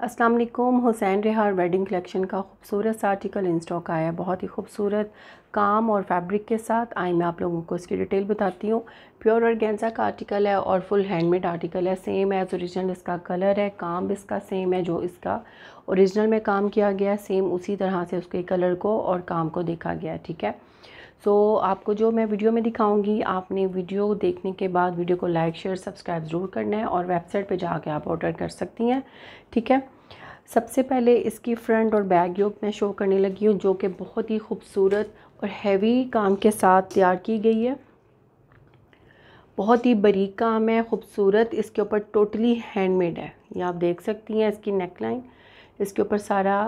अस्सलाम वालेकुम Hussain रिहार wedding collection का खूबसूरत सा आर्टिकल इन स्टॉक आया है। बहुत ही खूबसूरत काम और फैब्रिक के साथ आई मैं आप लोगों को इसकी डिटेल बताती हूँ। प्योर और गेंजा का आर्टिकल है और फुल हैंडमेड आर्टिकल है। सेम एज़ ओरिजिनल इसका कलर है, काम इसका सेम है जो इसका ओरिजिनल में काम किया गया सेम उसी तरह से उसके कलर को और काम को देखा गया ठीक है? सो so, आपको जो मैं वीडियो में दिखाऊँगी आपने वीडियो देखने के बाद वीडियो को लाइक शेयर सब्सक्राइब ज़रूर करना है और वेबसाइट पे जाके आप ऑर्डर कर सकती हैं ठीक है? सबसे पहले इसकी फ्रंट और बैक योग मैं शो करने लगी हूँ जो कि बहुत ही खूबसूरत और हैवी काम के साथ तैयार की गई है। बहुत ही बरीक काम है खूबसूरत इसके ऊपर टोटली हैंडमेड है। ये आप देख सकती हैं इसकी नेकलाइन इसके ऊपर सारा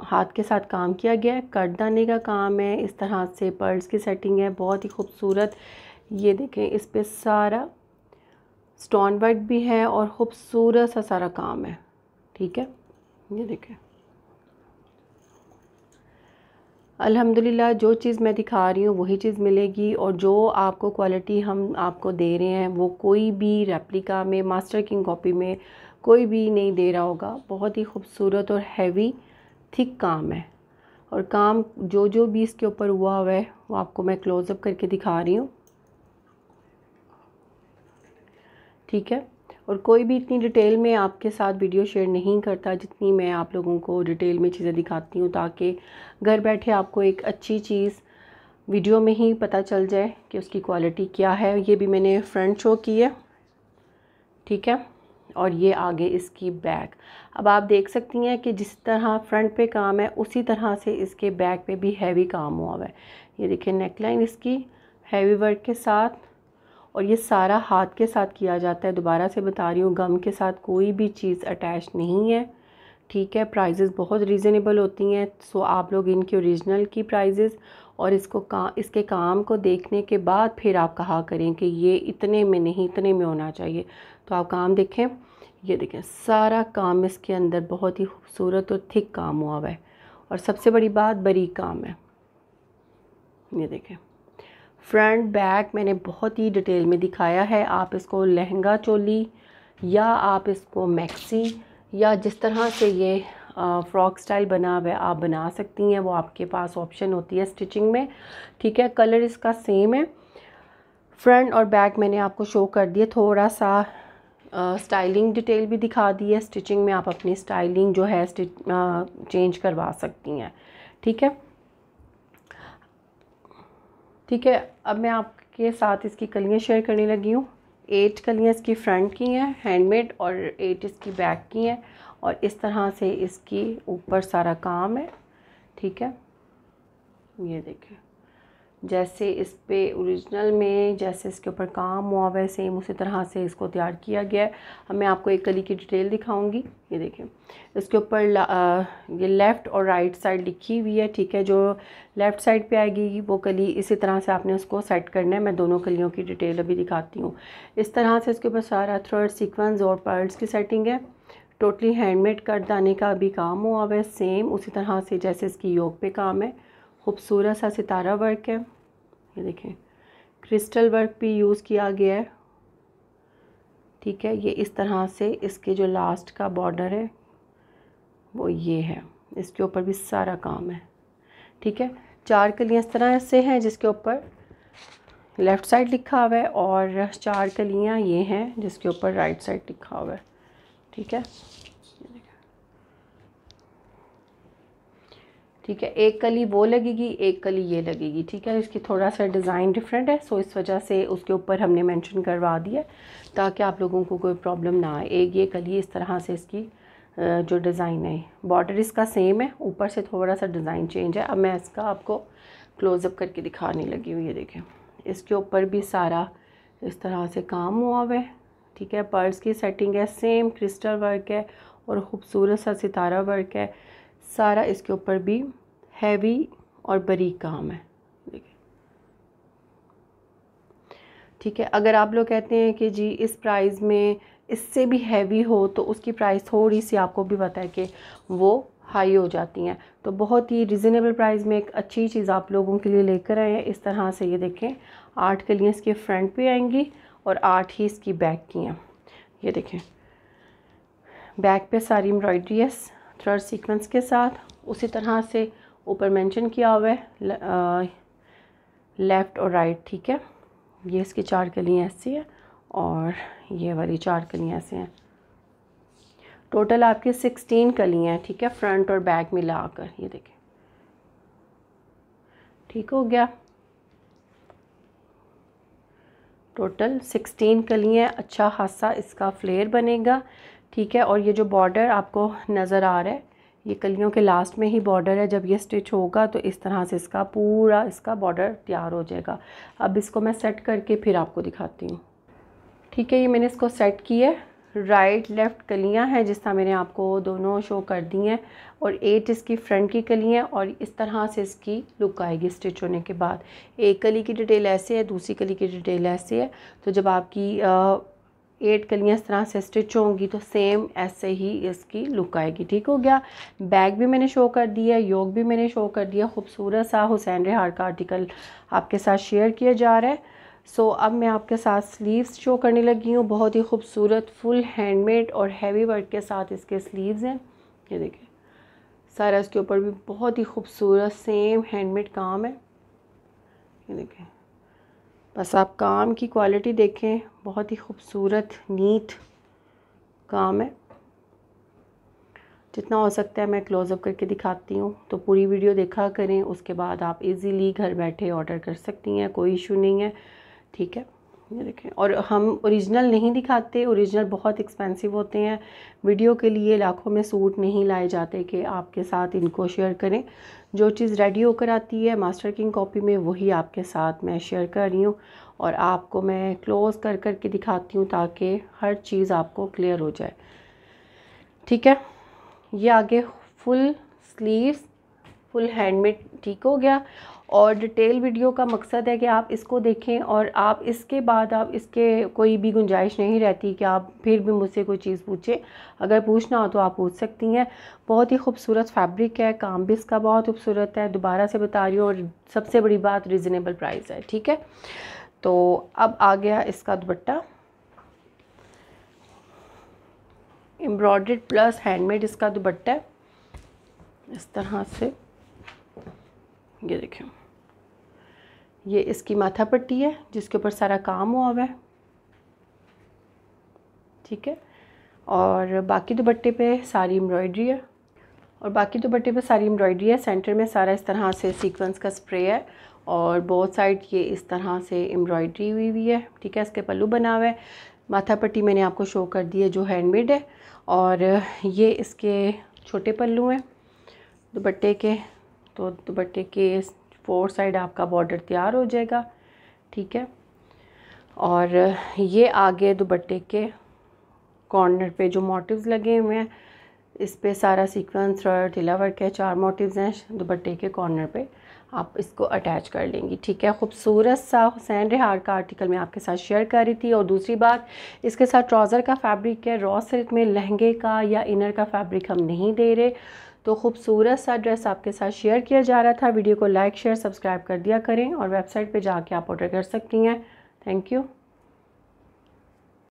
हाथ के साथ काम किया गया है। कटदाने का काम है, इस तरह से पर्ल्स की सेटिंग है, बहुत ही खूबसूरत। ये देखें, इस पर सारा स्टोन वर्क भी है और ख़ूबसूरत सा सारा काम है, ठीक है? ये देखें। अल्हम्दुलिल्लाह, जो चीज़ मैं दिखा रही हूँ, वही चीज़ मिलेगी और जो आपको क्वालिटी हम आपको दे रहे हैं, वो कोई भी रेप्लिका में मास्टर किंग कॉपी में कोई भी नहीं दे रहा होगा। बहुत ही खूबसूरत और हैवी थिक काम है। और काम जो जो भी इसके ऊपर हुआ हुआ है, वो आपको मैं क्लोज़अप करके दिखा रही हूँ। ठीक है? और कोई भी इतनी डिटेल में आपके साथ वीडियो शेयर नहीं करता, जितनी मैं आप लोगों को डिटेल में चीज़ें दिखाती हूँ, ताकि घर बैठे आपको एक अच्छी चीज़ वीडियो में ही पता चल जाए कि उसकी क्वालिटी क्या है। ये भी मैंने फ्रंट शो की है। ठीक है? और ये आगे इसकी बैक अब आप देख सकती हैं कि जिस तरह फ्रंट पे काम है, उसी तरह से इसके बैक पे भी हैवी काम हुआ हुआ है। ये देखिए नेकलाइन इसकी हैवी वर्क के साथ और ये सारा हाथ के साथ किया जाता है। दोबारा से बता रही हूँ, गम के साथ कोई भी चीज़ अटैच नहीं है। ठीक है प्राइजेज़ बहुत रीज़नेबल होती हैं सो आप लोग इनकी ओरिजिनल की प्राइजेज़ और इसको का, इसके काम को देखने के बाद फिर आप कहा करें कि ये इतने में नहीं, इतने में होना चाहिए। तो आप काम देखें। ये देखें, सारा काम इसके अंदर बहुत ही खूबसूरत और थिक काम हुआ हुआ है। और सबसे बड़ी बात बरी काम है। ये देखें, फ्रंट, बैक मैंने बहुत ही डिटेल में दिखाया है। आप इसको लहंगा चोली या आप इसको मैक्सी या जिस तरह से ये फ़्रॉक स्टाइल बना हुआ आप बना सकती हैं। वो आपके पास ऑप्शन होती है स्टिचिंग में। ठीक है, कलर इसका सेम है। फ्रंट और बैक मैंने आपको शो कर दिया, थोड़ा सा स्टाइलिंग डिटेल भी दिखा दी है। स्टिचिंग में आप अपनी स्टाइलिंग जो है चेंज करवा सकती हैं। ठीक है? ठीक है, अब मैं आपके साथ इसकी कलियाँ शेयर करने लगी हूँ। एट कलियाँ इसकी फ्रंट की हैं, हैंडमेड और एट इसकी बैक की हैं और इस तरह से इसकी ऊपर सारा काम है। ठीक है? ये देखें जैसे इस पे ओरिजिनल में, जैसे इसके ऊपर काम हुआ हुआ है सेम उसी तरह से इसको तैयार किया गया है। अब मैं आपको एक कली की डिटेल दिखाऊँगी। ये देखें। इसके ऊपर ये लेफ़्ट और राइट साइड लिखी हुई है, ठीक है? जो लेफ़्ट साइड पे आएगी, वो कली इसी तरह से आपने उसको सेट करना है। मैं दोनों कलियों की डिटेल अभी दिखाती हूँ। इस तरह से इसके ऊपर सारा थर्ड सीक्वेंस और पर्ल्स की सेटिंग है। टोटली हैंडमेड कर दाने का अभी काम हुआ हुआ है सेम उसी तरह से जैसे इसकी योग पे काम है। खूबसूरत सा सितारा वर्क है। ये देखें, क्रिस्टल वर्क भी यूज़ किया गया है। ठीक है, ये इस तरह से इसके जो लास्ट का बॉर्डर है, वो ये है। इसके ऊपर भी सारा काम है। ठीक है, चार कलियाँ इस तरह से हैं जिसके ऊपर लेफ़्ट साइड लिखा हुआ है और चार कलियाँ ये हैं जिसके ऊपर राइट साइड लिखा हुआ है। ठीक है ठीक है, एक कली वो लगेगी, एक कली ये लगेगी, ठीक है? इसकी थोड़ा सा डिज़ाइन डिफरेंट है सो इस वजह से उसके ऊपर हमने मेंशन करवा दिया ताकि आप लोगों को कोई प्रॉब्लम ना आए। एक ये कली इस तरह से इसकी जो डिज़ाइन है बॉर्डर इसका सेम है, ऊपर से थोड़ा सा डिज़ाइन चेंज है। अब मैं इसका आपको क्लोज़अप करके दिखाने लगी हूँ, ये देखें। इसके ऊपर भी सारा इस तरह से काम हुआ हुआ है, ठीक है? पर्स की सेटिंग है सेम क्रिस्टल वर्क है और ख़ूबसूरत सा सितारा वर्क है। सारा इसके ऊपर भी हैवी और बरीक काम है। ठीक है, अगर आप लोग कहते हैं कि जी इस प्राइस में इससे भी हैवी हो तो उसकी प्राइस थोड़ी सी आपको भी पता है कि वो हाई हो जाती हैं। तो बहुत ही रिजनेबल प्राइस में एक अच्छी चीज़ आप लोगों के लिए लेकर आए हैं। इस तरह से ये देखें, आठ कलियाँ इसके फ्रंट पे आएँगी और आठ ही इसकी बैक की हैं। ये देखें बैक पे सारी एम्ब्रॉयडरी थ्रेड सीक्वेंस के साथ, उसी तरह से ऊपर मेंशन किया हुआ है लेफ़्ट और राइट, ठीक है? ये इसकी चार कलियाँ ऐसी है और ये वाली चार कलियाँ ऐसे हैं। टोटल आपके सिक्सटीन कलियाँ हैं, ठीक है? फ्रंट और बैक मिलाकर, ये देखें। ठीक हो गया? टोटल सिक्सटीन कलियाँ अच्छा खासा इसका फ्लेयर बनेगा, ठीक है? और ये जो बॉर्डर आपको नज़र आ रहा है ये कलियों के लास्ट में ही बॉर्डर है। जब ये स्टिच होगा तो इस तरह से इसका पूरा इसका बॉर्डर तैयार हो जाएगा। अब इसको मैं सेट करके फिर आपको दिखाती हूँ। ठीक है, ये मैंने इसको सेट किया राइट लेफ़्ट कलियाँ हैं, जिस तरह मैंने आपको दोनों शो कर दी हैं। और एट इसकी फ्रंट की कलियाँ और इस तरह से इसकी लुक आएगी स्टिच होने के बाद। एक कली की डिटेल ऐसे है, दूसरी कली की डिटेल ऐसे है। तो जब आपकी एट कलियाँ इस तरह से स्टिच होंगी तो सेम ऐसे ही इसकी लुक आएगी ठीक हो गया? बैग भी मैंने शो कर दिया योग भी मैंने शो कर दिया खूबसूरत सा हुसैन रेहार का आर्टिकल आपके साथ शेयर किया जा रहा है। सो so, अब मैं आपके साथ स्लीव्स शो करने लगी हूँ बहुत ही खूबसूरत फुल हैंडमेड और हैवी वर्क के साथ इसके स्लीव्स हैं। ये देखें सारा इसके ऊपर भी बहुत ही खूबसूरत सेम हैंडमेड काम है। ये देखें बस आप काम की क्वालिटी देखें, बहुत ही खूबसूरत नीट काम है। जितना हो सकता है मैं क्लोज़अप करके दिखाती हूँ। तो पूरी वीडियो देखा करें, उसके बाद आप इजीली घर बैठे ऑर्डर कर सकती हैं, कोई इशू नहीं है, ठीक है? ये देखें। और हम ओरिजिनल नहीं दिखाते ओरिजिनल बहुत एक्सपेंसिव होते हैं। वीडियो के लिए लाखों में सूट नहीं लाए जाते कि आपके साथ इनको शेयर करें। जो चीज़ रेडी होकर आती है मास्टर किंग कॉपी में, वही आपके साथ मैं शेयर कर रही हूँ। और आपको मैं क्लोज़ कर कर के दिखाती हूँ ताकि हर चीज़ आपको क्लियर हो जाए। ठीक है? ये आगे फुल स्लीव्स फुल हैंडमेड ठीक हो गया। और डिटेल वीडियो का मकसद है कि आप इसको देखें और आप इसके बाद आप इसके कोई भी गुंजाइश नहीं रहती कि आप फिर भी मुझसे कोई चीज़ पूछें। अगर पूछना हो तो आप पूछ सकती हैं। बहुत ही खूबसूरत फैब्रिक है, काम भी इसका बहुत खूबसूरत है। दोबारा से बता रही हूँ और सबसे बड़ी बात रिजनेबल प्राइस है, ठीक है? तो अब आ गया इसका दुपट्टा। एम्ब्रॉयड प्लस हैंडमेड इसका दुपट्टा इस तरह से। ये देखें। ये इसकी माथा पट्टी है, जिसके ऊपर सारा काम हुआ हुआ है। ठीक है? और बाकी दुपट्टे पे सारी एम्ब्रॉयडरी है। और बाकी दुपट्टे पे सारी एम्ब्रॉयडरी है। सेंटर में सारा इस तरह से सीक्वेंस का स्प्रे है। और बहुत साइड ये इस तरह से एम्ब्रॉयडरी हुई हुई है। ठीक है? इसके पल्लू बना हुआ है। माथा पट्टी मैंने आपको शो कर दी है, जो हैंडमेड है। और ये इसके छोटे पल्लू हैं। दुपट्टे के तो दुपट्टे के फोर साइड आपका बॉर्डर तैयार हो जाएगा, ठीक है? और ये आगे दुपट्टे के कॉर्नर पे जो मोटिव्स लगे हुए हैं, इस पे सारा सीक्वेंस और टिला वर्क है, चार मोटिव्स हैं दुपट्टे के कॉर्नर पे। आप इसको अटैच कर लेंगी, ठीक है? खूबसूरत सा हुसैन रिहार का आर्टिकल मैं आपके साथ शेयर कर रही थी। और दूसरी बात, इसके साथ ट्राउज़र का फैब्रिक है रॉ सिल्क में लहंगे का या इनर का फैब्रिक हम नहीं दे रहे। तो खूबसूरत सा ड्रेस आपके साथ शेयर किया जा रहा था। वीडियो को लाइक शेयर सब्सक्राइब कर दिया करें और वेबसाइट पे जाके आप ऑर्डर कर सकती हैं। Thank you